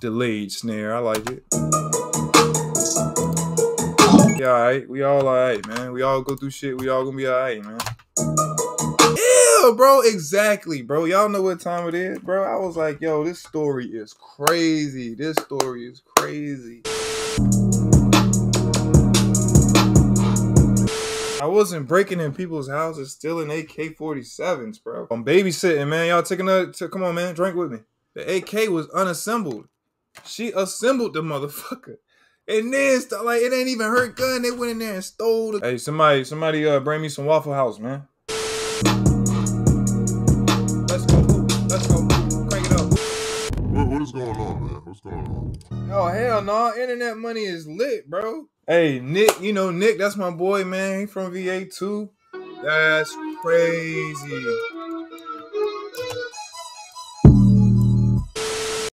Delayed snare. I like it. Yeah, alright. We all alright, man. We all go through shit. We all gonna be alright, man. Ew, bro. Exactly, bro. Y'all know what time it is, bro. I was like, yo, this story is crazy. This story is crazy. I wasn't breaking in people's houses, stealing AK-47s, bro. I'm babysitting, man. Y'all taking a come on, man. Drink with me. The AK was unassembled. She assembled the motherfucker. And then st- like it ain't even her gun. They went in there and stole the Hey, somebody, somebody uh bring me some Waffle House, man. Let's go, let's go. Crank it up. What, what is going on, man? What's going on? Oh hell no, internet money is lit, bro. Hey Nick, you know Nick, that's my boy, man. He from VA too. That's crazy.